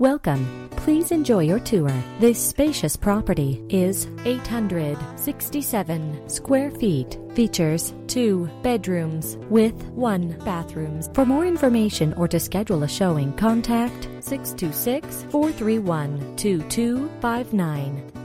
Welcome. Please enjoy your tour. This spacious property is 867 square feet. Features two bedrooms with one bathroom. For more information or to schedule a showing, contact 626 431 2259.